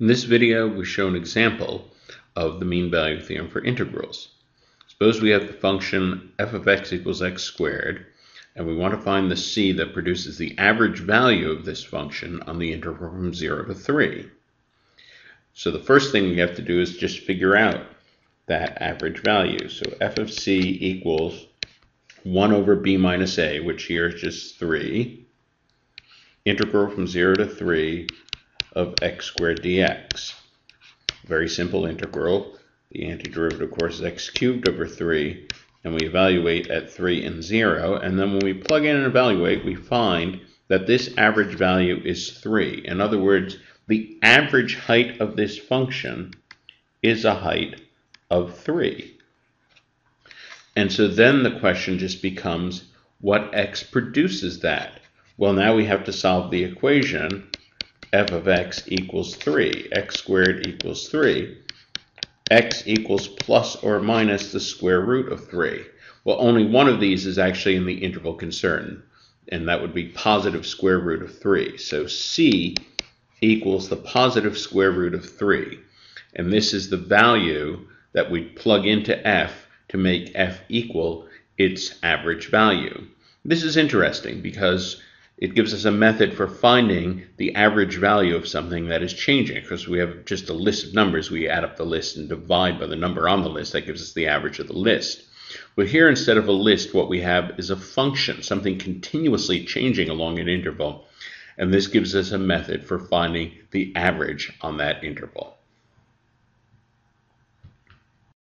In this video, we show an example of the mean value theorem for integrals. Suppose we have the function f of x equals x squared, and we want to find the c that produces the average value of this function on the interval from 0 to 3. So the first thing we have to do is just figure out that average value. So f of c equals 1 over b minus a, which here is just 3, integral from 0 to 3 of x squared dx. Very simple integral. The antiderivative, of course, is x cubed over 3, and we evaluate at 3 and 0. And then when we plug in and evaluate, we find that this average value is 3. In other words, the average height of this function is a height of 3. And so then the question just becomes, what x produces that? Well, now we have to solve the equation f of x equals 3, x squared equals 3, x equals plus or minus the square root of 3. Well, only one of these is actually in the interval concerned, and that would be positive square root of 3. So c equals the positive square root of 3. And this is the value that we plug into f to make f equal its average value. This is interesting because it gives us a method for finding the average value of something that is changing because we have just a list of numbers. We add up the list and divide by the number on the list. That gives us the average of the list. But here, instead of a list, what we have is a function, something continuously changing along an interval. And this gives us a method for finding the average on that interval.